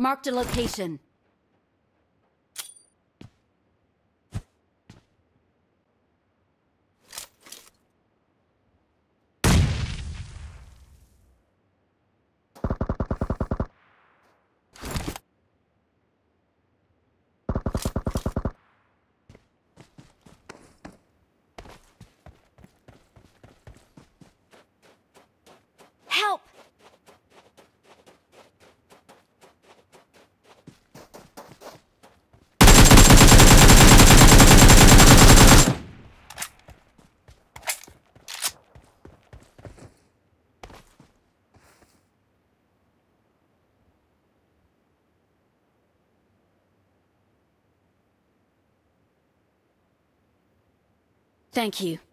Marked a location. Thank you.